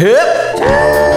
Hip. Ah!